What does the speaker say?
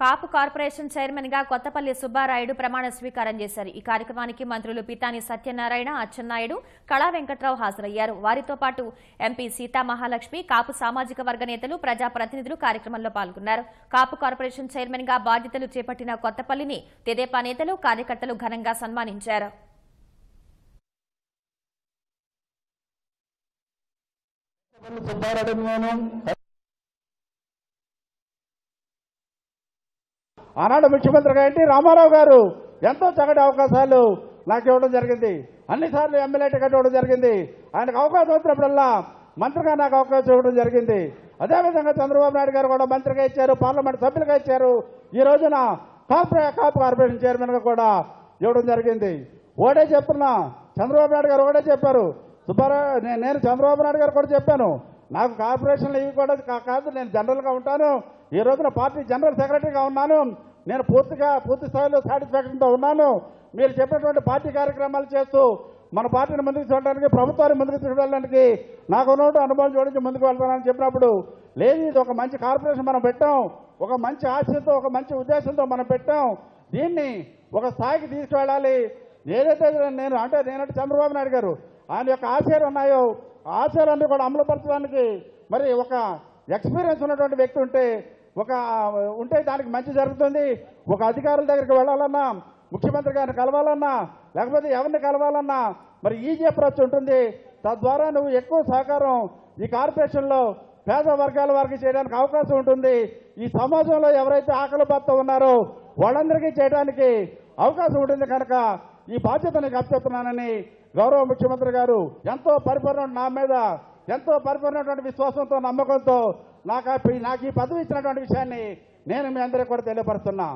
కాపు corporation చైర్మన్గా కొత్తపల్లి సుబ్బారాయుడు ప్రమాణ స్వీకారం చేశారు. ఈ కార్యక్రమానికి మంత్రులు పితాని సత్యనారాయణ అచ్చెన్నాయుడు కళా వెంకట్రావు హాజరయ్యారు. వారితో పాటు ఎంపీ సీతా మహాలక్ష్మి కాపు సామాజిక వర్గ నేతలు ప్రజాప్రతినిధులు కార్యక్రమంలో పాల్గొన్నారు. కాపు కార్పొరేషన్ చైర్మన్గా బాధ్యతలు చేపట్టిన కొత్తపల్లిని తెదేపా నేతలు కార్యకర్తలు ఘనంగా సన్మానించారు. సుబ్బారాయుడు ఆనాడు ముఖ్యమంత్రిగా ఏంటి రామారావు గారు. ఎంతో చక్కటి అవకాశాలు నాకు ఇవ్వడం జరిగింది. అన్నిసార్లు ఎమ్మెల్యే టికెట్ ఇవ్వడం జరిగింది. ఆయనకు అవకాశం వచ్చినప్పుడల్లా మంత్రిగా నాకు అవకాశం ఇవ్వడం జరిగింది. అదేవిధంగా చంద్రబాబు నాయుడు గారు కూడా మంత్రిగా ఇచ్చారు పార్లమెంట్ సభ్యులుగా ఇచ్చారు. ఈ రోజున కార్పొరే కాపు కార్పొరేషన్ చైర్మన్గా కూడా ఇవ్వడం జరిగింది. ఒకటే చెప్తున్నా చంద్రబాబు నాయుడు గారు ఒకటే చెప్పారు. సుబ్బారావు నేను చంద్రబాబు నాయుడు గారు కూడా చెప్పాను. నాకు కార్పొరేషన్లు ఇవి కూడా కాదు నేను జనరల్గా ఉంటాను. ఈ రోజున పార్టీ జనరల్ సెక్రటరీగా ఉన్నాను. నేను పూర్తిగా పూర్తి స్థాయిలో సాటిస్ఫాక్షన్తో ఉన్నాను. మీరు చెప్పినటువంటి పార్టీ కార్యక్రమాలు చేస్తూ మన పార్టీని ముందుకు చూడడానికి ప్రభుత్వాన్ని ముందుకు చూడడానికి నాకు ఉన్నటువంటి అనుభవం జోడించి ముందుకు వెళ్తానని చెప్పినప్పుడు లేదు ఇది ఒక మంచి కార్పొరేషన్ మనం పెట్టాం. ఒక మంచి ఆశయంతో ఒక మంచి ఉద్దేశంతో మనం పెట్టాం. దీన్ని ఒక స్థాయికి తీసుకువెళ్ళాలి. ఏదైతే నేను అంటే నేనంటే చంద్రబాబు నాయుడు గారు ఆయన యొక్క ఆశయాలు ఉన్నాయో ఆశయాలన్నీ కూడా అమలుపరచడానికి మరి ఒక ఎక్స్పీరియన్స్ ఉన్నటువంటి వ్యక్తి ఉంటే ఒక ఉంటే దానికి మంచి జరుగుతుంది. ఒక అధికారుల దగ్గరికి వెళ్ళాలన్నా ముఖ్యమంత్రి గారిని కలవాలన్నా లేకపోతే ఎవరిని కలవాలన్నా మరి ఈజీ అప్రోచ్ ఉంటుంది. తద్వారా నువ్వు ఎక్కువ సహకారం ఈ కార్పొరేషన్లో పేద వర్గాల వారికి చేయడానికి అవకాశం ఉంటుంది. ఈ సమాజంలో ఎవరైతే ఆకలి బాధతో ఉన్నారో వాళ్ళందరికీ చేయడానికి అవకాశం ఉంటుంది కనుక ఈ బాధ్యత నీకు అప్పచెప్తున్నానని గౌరవ ముఖ్యమంత్రి గారు ఎంతో పరిపూర్ణ నా మీద ఎంతో పరిపూర్ణమైనటువంటి విశ్వాసంతో నమ్మకంతో నాకు నాకు ఈ పదవి ఇచ్చినటువంటి విషయాన్ని నేను మీ అందరికీ కూడా తెలియపరుస్తున్నా.